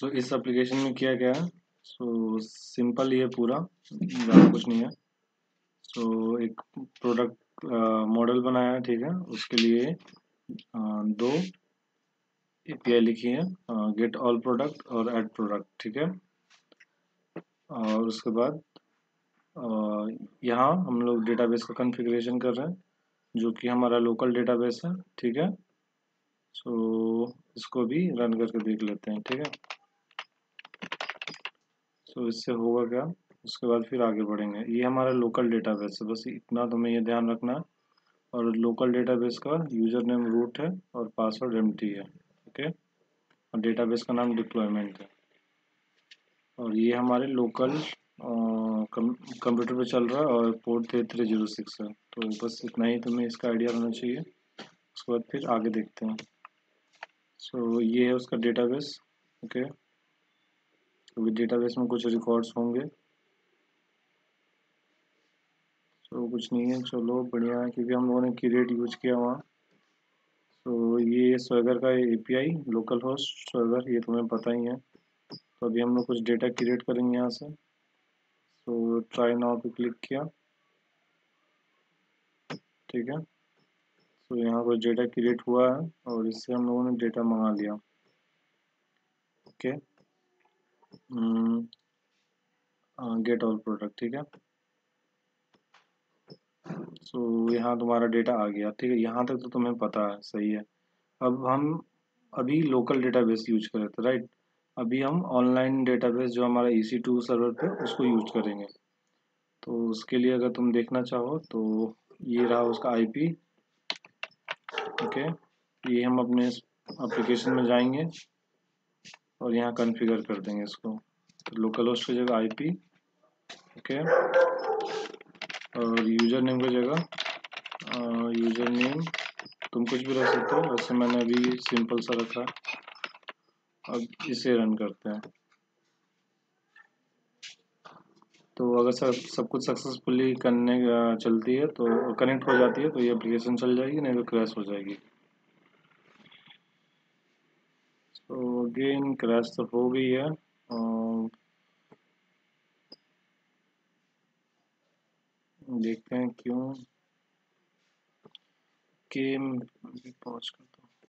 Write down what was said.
सो so, इस application में किया गया है। सो सिंपल ये पूरा। ज़्यादा कुछ नहीं है। सो so, एक प्रोडक्ट मॉडल बनाया है ठीक है? उसके लिए आ, दो एपीआई लिखी है गेट ऑल प्रोडक्ट और एड प्रोडक्ट ठीक है? और उसके बाद यहाँ हम लोग डेटाबेस का कॉन्फ़िगरेशन कर रहे हैं जो कि हमारा लोकल डेटाबेस है ठीक है? सो so, इसको भी रन करके देख लेते हैं ठीक है? सो so, इससे होगा क्या? उसके बाद फिर आगे बढ़ेंगे। ये हमारा लोकल डेटाबेस है। बस इतना तुम्हें ये ध्यान रखना है। और लोकल डेटाबेस का यूज़र नेम रूट है और पासवर्ड एमटी है। ओके और डेटाबेस का नाम डिप्लॉयमेंट है। और ये हमारे लोकल कंप्यूटर पे चल रहा है और पोर्ट थ्री ज़ीरो सिक्स है। तो बस इतना ही तुम्हें इसका आइडिया होना चाहिए। उसके बाद फिर आगे देखते हैं। सो so, ये है उसका डेटाबेस ओके क्योंकि डेटाबेस में कुछ रिकॉर्ड्स होंगे। तो कुछ नहीं है। चलो, बढ़िया है, क्योंकि हम लोगों ने क्रिएट यूज़ किया वहाँ। तो ये स्वेगर का एपीआई लोकल होस्ट स्वेगर ये तुम्हें पता ही है। तो अभी हम लोग कुछ डेटा क्रिएट करेंगे यहाँ से। तो ट्राई नाउ पे क्लिक किया। ठीक है। तो यहाँ कुछ डेटा क्रिएट हुआ है, और इससे हम लोगों ने डेटा मंगा लिया। ओके गेट ऑल प्रोडक्ट ठीक है? सो so, यहाँ तुम्हारा डेटा आ गया ठीक है? यहाँ तक तो तुम्हें पता है सही है। अब हम अभी लोकल डेटाबेस यूज़ कर रहे थे राइट अभी हम ऑनलाइन डेटाबेस जो हमारा ई सी टू सर्वर पे उसको यूज़ करेंगे। तो उसके लिए अगर तुम देखना चाहो तो ये रहा उसका आईपी ओके ये हम अपने एप्लीकेशन में जाएँगे। और यहाँ कॉन्फ़िगर कर देंगे इसको। तो लोकल होस्ट की जगह आईपी ओके और यूज़र नेम की जगह यूज़र नेम तुम कुछ भी रख सकते हो, वैसे मैंने अभी सिंपल सा रखा। अब इसे रन करते हैं। तो अगर सब सब कुछ सक्सेसफुली करने चलती है तो कनेक्ट हो जाती है तो ये एप्लीकेशन चल जाएगी, नहीं तो क्रैश हो जाएगी। तो अगेन क्रैश तो हो गई है देखते हैं क्यों। गेम पॉज कर